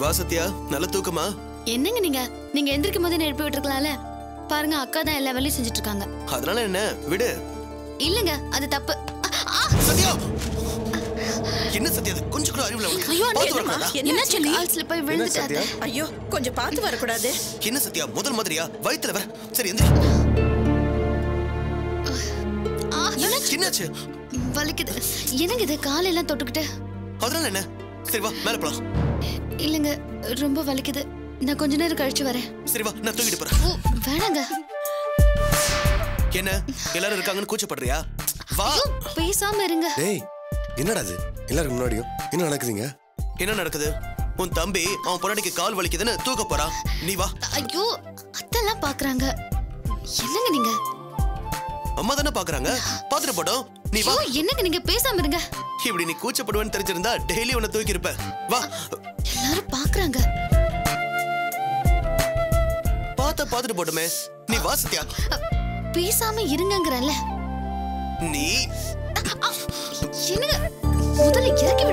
வா சத்யா. நல்ல தூக்கமா? என்னங்க நீங்க? நீங்க எந்திரிக்கும் போதே எழுப்பி விட்டுருக்கலாம்ல? பாருங்க அக்கா தான் எல்லா வேலையும் செஞ்சுட்டு இருக்காங்க அதனால என்ன? விடு. இல்லங்க அது தப்பு! சத்யா! என்ன சத்யா இது? கொஞ்சம் கூட அறிவுல? வரக்கூடாதா? என்ன சொல்லி? கால்ஸ்ல போய் விழுந்துட்டாரு ஐயோ கொஞ்சம் பார்த்து வரக்கூடாது. என்ன சத்யா? முதல் மாதிரியா? வயித்துல வர சரி எந்த ஆ, என்னாச்சு? வலிக்குது. என்னங்க இது? காலெல்லாம் தொட்டுக்கிட்டு. அதனால என்ன? சரி வா மேல போலாம். இல்லங்க ரொம்ப வலிக்குது. நான் கொஞ்ச நேரம் கழிச்சு வரேன். சரி வா நான் தூக்கிட்டு போறேன். ஓ வேணாங்க. என்ன எல்லாரும் இருக்காங்கன்னு கூச்சப்படுறியா? வா. ஐயோ, பேசாம இருங்க. டேய் என்னடா இது? எல்லாரும் முன்னாடியும் என்ன நடக்குதுங்க? என்ன நடக்குது? உன் தம்பி அவன் பொண்டாட்டிக்கு கால் வலிக்குதுன்னு தூக்க போறான். நீ வா. ஐயோ அத்தெல்லாம் பாக்குறாங்க. என்னங்க நீங்க? அம்மா தானே பாக்குறாங்க? பாத்துட்டு போட்டோம் நீ வா. ஐயோ என்னங்க நீங்க? பேசாம இருங்க. இப்படி நீ கூச்சப்படுவேன்னு தெரிஞ்சிருந்தா டெய்லி உன்னை தூக்கி இருப்ப வா. எல்லாரும் பாக்குறாங்க. பாத்த பாத்துட்டு போட்டுமே. நீ வா சத்யா. பேசாம இருங்கங்கறல்ல நீ. என்னங்க முதல்ல இறக்கி